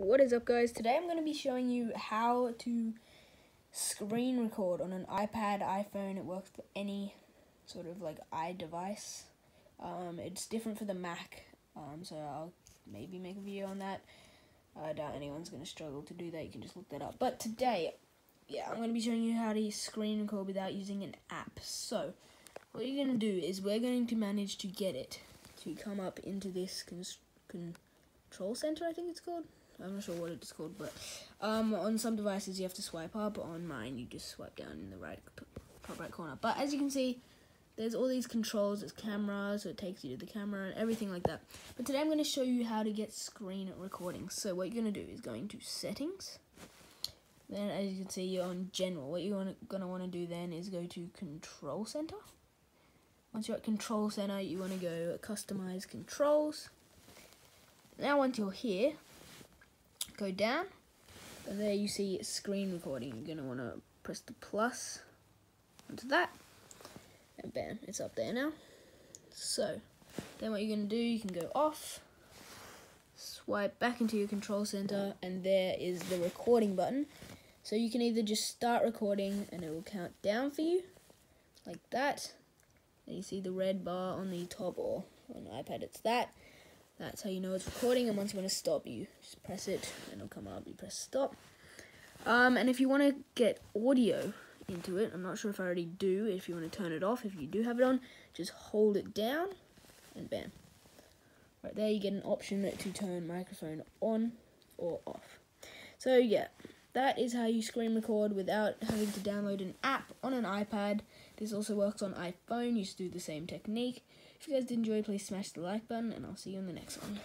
What is up guys? Today I'm going to be showing you how to screen record on an iPad, iPhone, it works for any sort of like iDevice. Um, it's different for the Mac, um, so I'll maybe make a video on that. I doubt anyone's going to struggle to do that, you can just look that up. But today, yeah, I'm going to be showing you how to screen record without using an app. So, what you're going to do is we're going to manage to get it to come up into this control center, I think it's called. I'm not sure what it's called, but um, on some devices you have to swipe up. On mine, you just swipe down in the right top right corner. But as you can see, there's all these controls. There's cameras, so it takes you to the camera and everything like that. But today I'm going to show you how to get screen recording. So what you're going to do is going to settings. Then, as you can see, you're on general. What you're going to want to do then is go to control center. Once you're at control center, you want to go customize controls. Now once you're here, go down, and there you see screen recording. You're going to want to press the plus onto that, and bam, it's up there now. So, then what you're going to do, you can go off, swipe back into your control center, and there is the recording button. So you can either just start recording and it will count down for you, like that. And you see the red bar on the top, or on iPad it's that. That's how you know it's recording, and once you want to stop, you just press it, and it'll come up. You press stop. Um, and if you want to get audio into it, I'm not sure if I already do. If you want to turn it off, if you do have it on, just hold it down, and bam. Right there, you get an option to turn microphone on or off. So yeah, that is how you screen record without having to download an app on an iPad. This also works on iPhone. You just do the same technique. If you guys did enjoy, please smash the like button, and I'll see you in the next one.